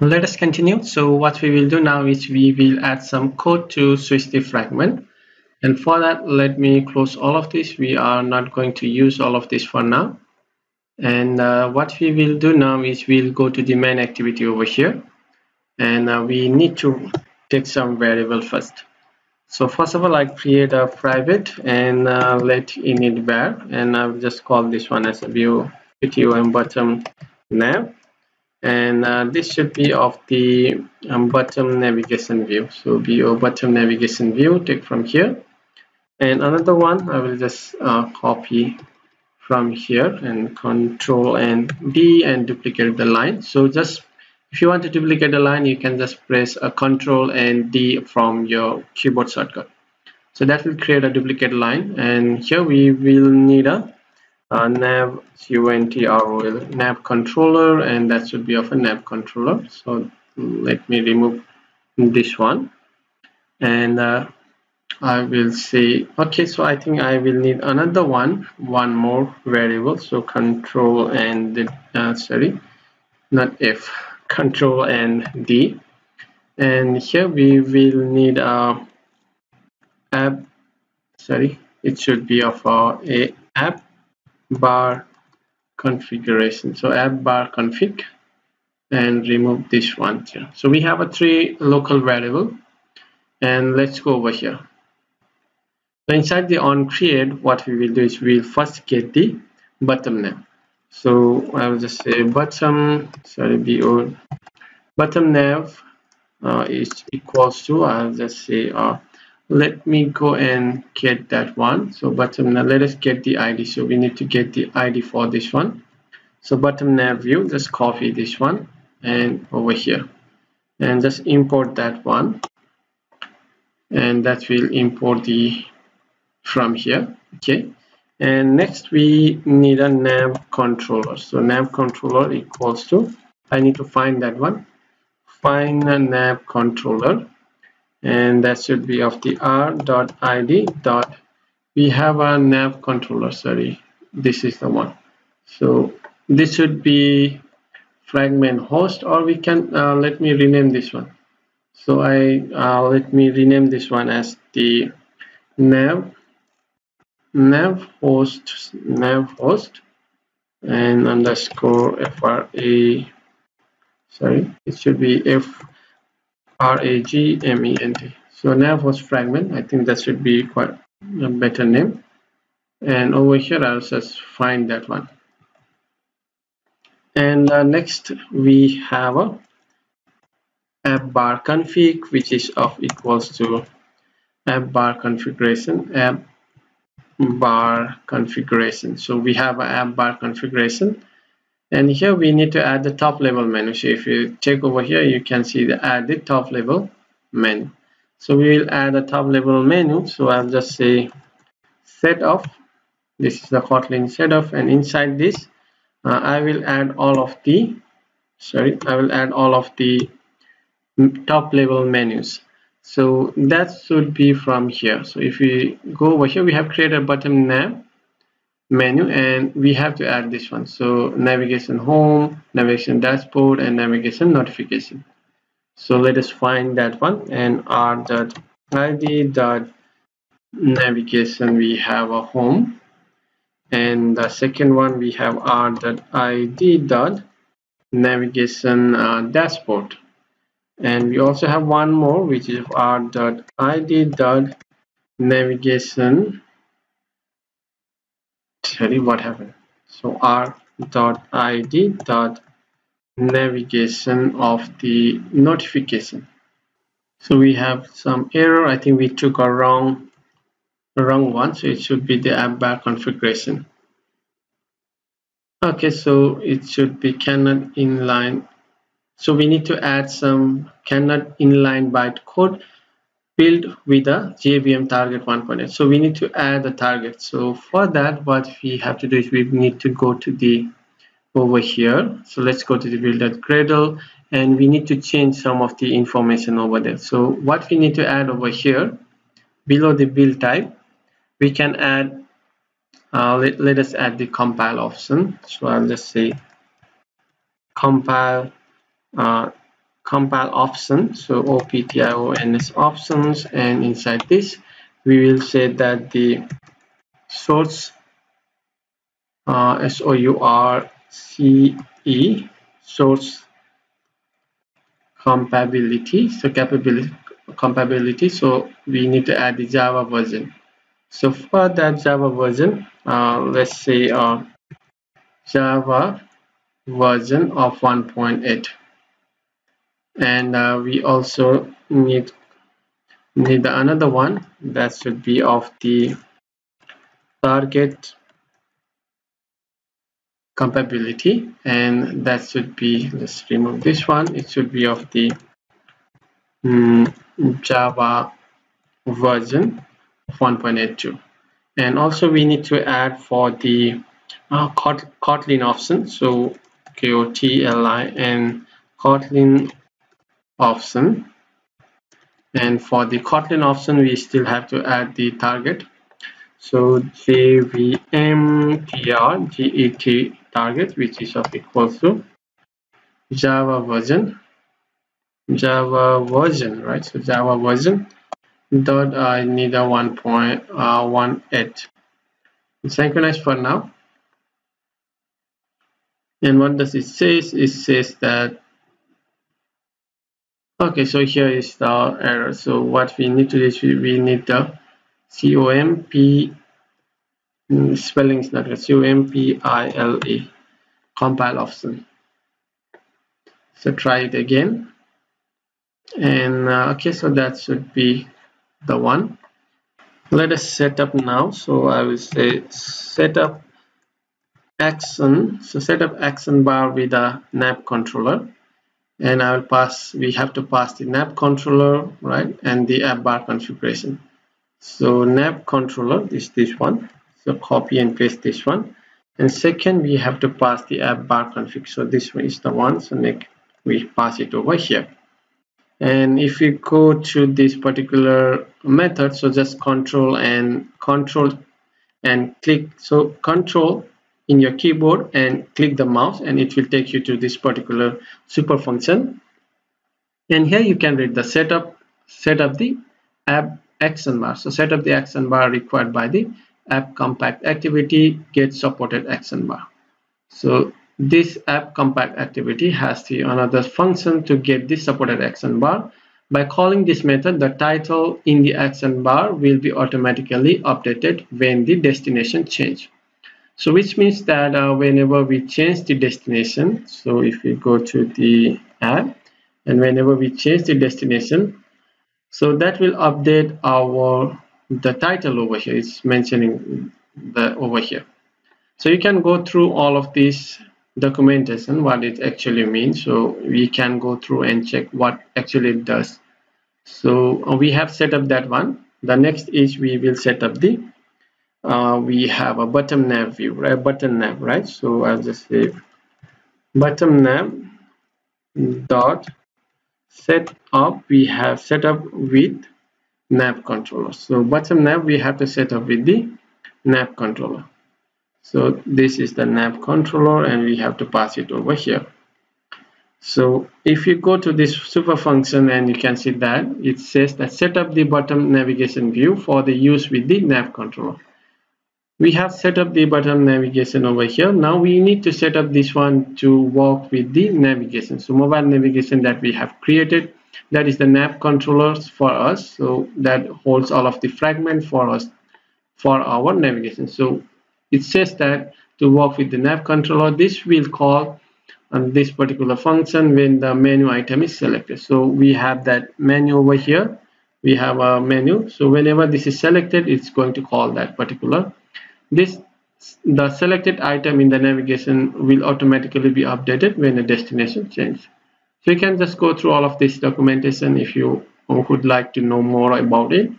let us continue. So what we will do now is we will add some code to switch the fragment. And for that let me close all of this. We are not going to use all of this for now. And uh, what we will do now is we'll go to the main activity over here. And uh, we need to take some variable first. So first of all I create a private and uh, lateinit var. And I'll just call this one as a view and bottom nav and uh, this should be of the um, bottom navigation view. So be your bottom navigation view. Take from here. And another one I will just uh, copy from here and control and D and duplicate the line. So just if you want to duplicate the line you can just press a control and D from your keyboard shortcut. So that will create a duplicate line. And here we will need a, a nav untrol nav controller and that should be of a nav controller. So let me remove this one. And uh, I will say okay so I think I will need another one one more variable. So control and the, uh, sorry not F control and D. And here we will need a app sorry it should be of a app bar configuration. So app bar config and remove this one here. So we have a three local variable and let's go over here. So inside the on create what we will do is we'll first get the bottom name. So I'll just say bottom sorry bo bottom nav uh, is equals to I'll just say uh, let me go and get that one. So bottom now let us get the id so we need to get the id for this one. So bottom nav view just copy this one and over here. And just import that one. And that will import the from here okay? And next we need a nav controller. So nav controller equals to i need to find that one. Find a nav controller and that should be of the r dot. Id dot we have a nav controller sorry. This is the one. So this should be fragment host or we can uh, let me rename this one. So i uh, let me rename this one as the nav nav host nav host and underscore fra sorry it should be f r a g m e n t. So nav host fragment. I think that should be quite a better name. And over here i'll just find that one. And uh, next we have a app bar config which is of equals to app bar configuration app bar configuration. So we have an app bar configuration and here we need to add the top level menu. So if you check over here you can see the add the top level menu. So we will add a top level menu. So i'll just say set of this is the kotlin set of and inside this uh, i will add all of the sorry i will add all of the top level menus. So that should be from here. So if we go over here we have created a bottom nav menu and we have to add this one. So navigation home navigation dashboard and navigation notification. So let us find that one and r dot id dot navigation we have a home. And the second one we have r dot id dot navigation uh, dashboard. And we also have one more which is r dot id dot navigation sorry what happened. So r dot id dot navigation of the notification. So we have some error. I think we took a wrong wrong one so it should be the app bar configuration. Okay so it should be cannot inline. So we need to add some cannot inline bytecode build with a JVM target 1.8 so we need to add the target. So for that what we have to do is we need to go to the over here. So let's go to the build.gradle and we need to change some of the information over there. So what we need to add over here below the build type we can add uh, let, let us add the compile option. So I'll just say compile uh, compile option. So options options. And inside this we will say that the source uh, s o u r c e source compatibility so capability compatibility so we need to add the java version. So for that java version uh, let's say uh, java version of 1.8 and uh, we also need need another one. That should be of the target compatibility. And that should be let's remove this one. It should be of the um, java version 1.82 and also we need to add for the uh, kotlin option. So k o t l i n and kotlin option. And for the kotlin option we still have to add the target. So jvm target which is of equal to java version. Java version right? So java version dot i need a 1.18 uh, synchronize for now. And what does it says it says that okay so here is the error. So what we need to do is we need the comp mm, spelling is not compile compile option. So try it again. And uh, okay so that should be the one. Let us set up now. So I will say set up action. So set up action bar with a nav controller and I will pass we have to pass the nav controller right and the app bar configuration. So nav controller is this one. So copy and paste this one. And second we have to pass the app bar config. So this one is the one. So make we pass it over here. And if you go to this particular method so just control and control and click. So control in your keyboard and click the mouse and it will take you to this particular super function. And here you can read the setup set up the app action bar. So set up the action bar required by the app compat activity get supported action bar. So this app compat activity has the another function to get this supported action bar. By calling this method the title in the action bar will be automatically updated when the destination change so which means that uh, whenever we change the destination so if we go to the app and whenever we change the destination so that will update our the title over here. It's mentioning the over here. So you can go through all of this documentation what it actually means. So we can go through and check what actually it does. So uh, we have set up that one. The next is we will set up the uh, we have a bottom nav view right? Bottom nav right? So i'll just say bottom nav dot set up we have set up with nav controller. So bottom nav we have to set up with the nav controller. So this is the nav controller and we have to pass it over here. So if you go to this super function and you can see that it says that set up the bottom navigation view for the use with the nav controller we have set up the bottom navigation over here. Now we need to set up this one to work with the navigation. So mobile navigation that we have created that is the nav controllers for us. So that holds all of the fragment for us for our navigation. So it says that to work with the nav controller this will call on this particular function when the menu item is selected. So we have that menu over here. We have a menu. So whenever this is selected it's going to call that particular this the selected item in the navigation will automatically be updated when the destination changes. So you can just go through all of this documentation if you would like to know more about it.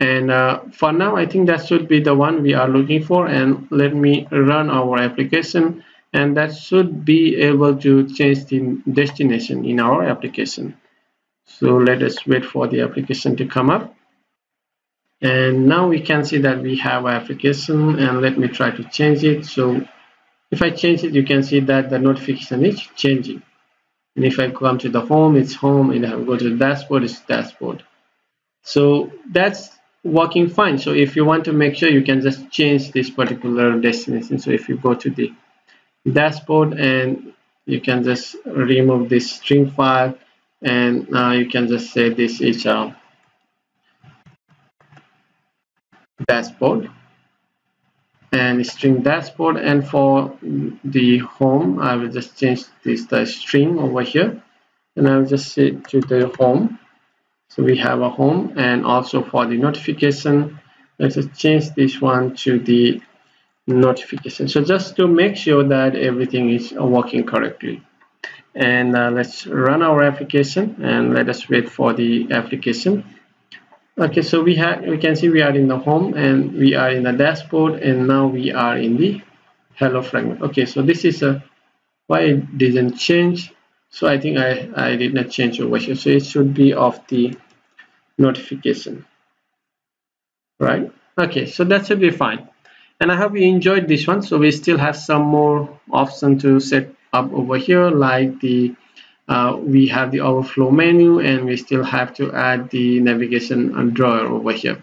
And uh, for now, I think that should be the one we are looking for. And let me run our application. And that should be able to change the destination in our application. So let us wait for the application to come up and now we can see that we have our application and let me try to change it. So if I change it you can see that the notification is changing. And if I come to the home it's home and I go to the dashboard it's dashboard. So that's working fine. So if you want to make sure you can just change this particular destination. So if you go to the dashboard and you can just remove this string file and now you can just say this is a dashboard and string dashboard. And for the home I will just change this the string over here. And I'll just say to the home. So we have a home. And also for the notification let's just change this one to the notification. So just to make sure that everything is working correctly. And uh, let's run our application and let us wait for the application okay so we have we can see we are in the home and we are in the dashboard and now we are in the hello fragment. Okay so this is a why it didn't change? So I think I, I did not change over here so it should be of the notification. Right? Okay so that should be fine. And I hope you enjoyed this one. So we still have some more options to set up over here like the uh, we have the overflow menu and we still have to add the navigation drawer over here.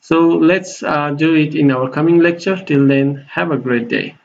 So let's uh, do it in our coming lecture. Till then have a great day